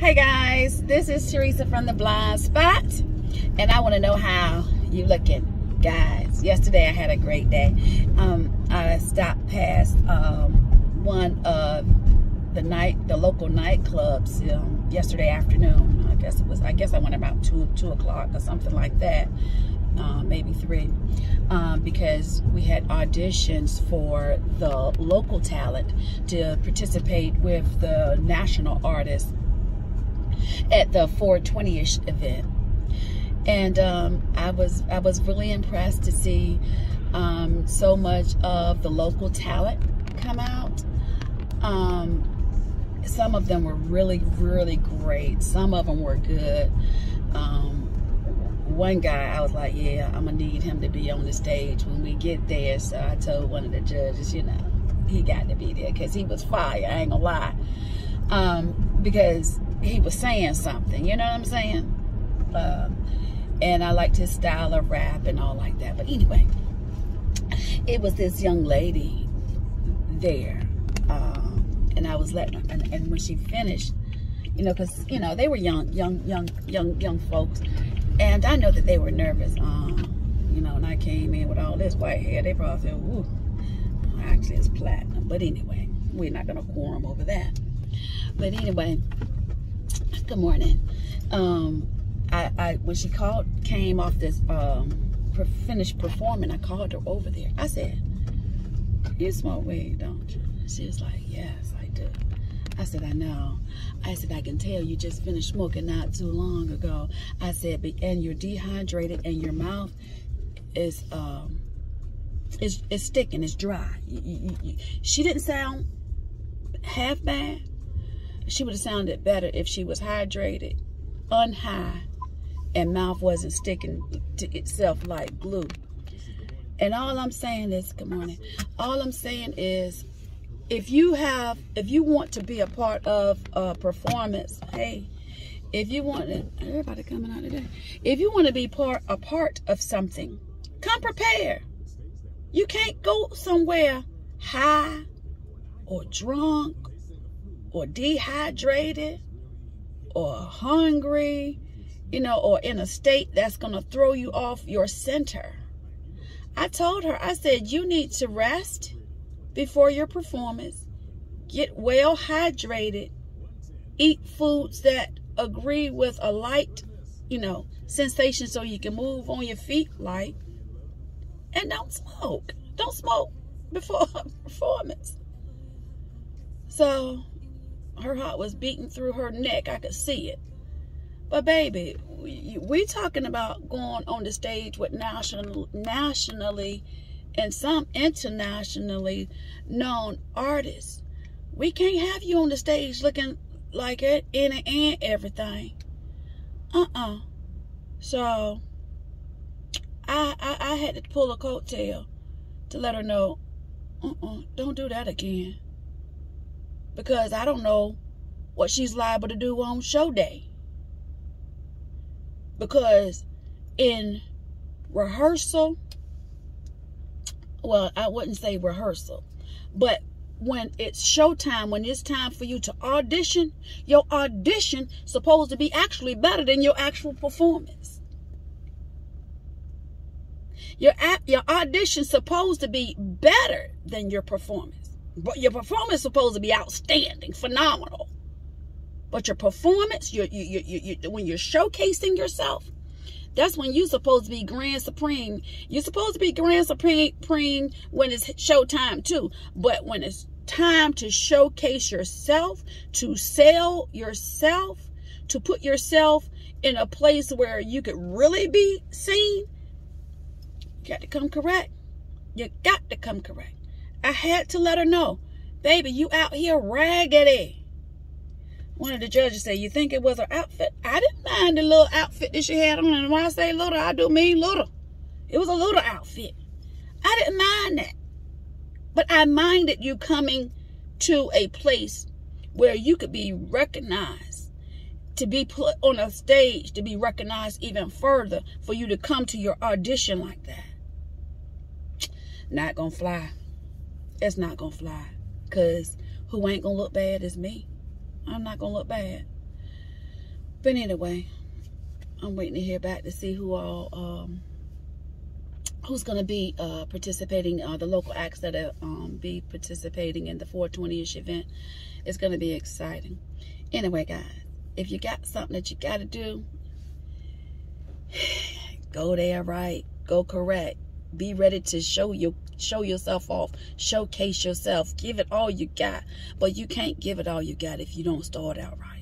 Hey guys, this is Theresa from the Blind Spot, and I want to know how you looking, guys. Yesterday I had a great day. Um, I stopped past um, one of the night, the local nightclubs um, yesterday afternoon. I guess it was. I guess I went about two two o'clock or something like that, uh, maybe three, um, because we had auditions for the local talent to participate with the national artists at the 420ish event and um, I was I was really impressed to see um, so much of the local talent come out. Um, some of them were really really great. Some of them were good. Um, one guy, I was like, yeah, I'm gonna need him to be on the stage when we get there. So I told one of the judges, you know, he got to be there because he was fire. I ain't gonna lie, um, because he was saying something. You know what I'm saying? Um, and I liked his style of rap and all like that. But anyway, it was this young lady there, um, and I was letting her, and, and when she finished, you know, because you know they were young, young, young, young, young folks, and I know that they were nervous. Um, you know, and I came in with all this white hair. They probably said, "Ooh, actually it's platinum." But anyway, we're not gonna quorum over that. But anyway, good morning. Um, I, I when she called, came off this um, finished performing, I called her over there. I said, "You smoke weed, don't you?" She was like, "Yes, I do." I said, "I know." I said, "I can tell you just finished smoking not too long ago." I said, "And you're dehydrated, and your mouth is um, is is sticking, it's dry." She didn't sound half bad. She would have sounded better if she was hydrated, unhigh, and mouth wasn't sticking to itself like glue. And all I'm saying is, good morning. All I'm saying is, if you have, if you want to be a part of a performance, hey, if you want to, everybody coming out today. If you want to be part a part of something, come prepared. You can't go somewhere high or drunk or dehydrated or hungry you know, or in a state that's going to throw you off your center. I told her, I said, you need to rest before your performance, get well hydrated, eat foods that agree with a light, you know, sensation so you can move on your feet light, and don't smoke. Don't smoke before performance. So her heart was beating through her neck. I could see it. But baby, we, we talking about going on the stage with national, nationally and some internationally known artists. We can't have you on the stage looking like it in and everything. Uh-uh. So I, I I had to pull a coattail to let her know, uh-uh, don't do that again. Because I don't know what she's liable to do on show day because in rehearsal, well, I wouldn't say rehearsal, but when it's showtime, when it's time for you to audition, your audition supposed to be actually better than your actual performance. Your your audition supposed to be better than your performance. But your performance is supposed to be outstanding, phenomenal. But your performance, your, you, you, you, when you're showcasing yourself, that's when you're supposed to be grand supreme. You're supposed to be grand supreme when it's showtime too. But when it's time to showcase yourself, to sell yourself, to put yourself in a place where you could really be seen, you got to come correct. You got to come correct. I had to let her know, baby, you out here raggedy one of the judges said, you think it was her outfit? I didn't mind the little outfit that she had on. And when I say little, I do mean little. It was a little outfit. I didn't mind that. But I minded you coming to a place where you could be recognized, to be put on a stage, to be recognized even further, for you to come to your audition like that. Not gonna fly. It's not gonna fly. Because who ain't gonna look bad is me. I'm not to look bad. But anyway, I'm waiting to hear back to see who all um, who's to be uh, participating. Uh, the local acts that will um, be participating in the 420ish event going to be exciting. Anyway, guys, if you got something that you got to do, go there right, go correct. Be ready to show your show yourself off, showcase yourself, give it all you got. But you can't give it all you got if you don't start out right.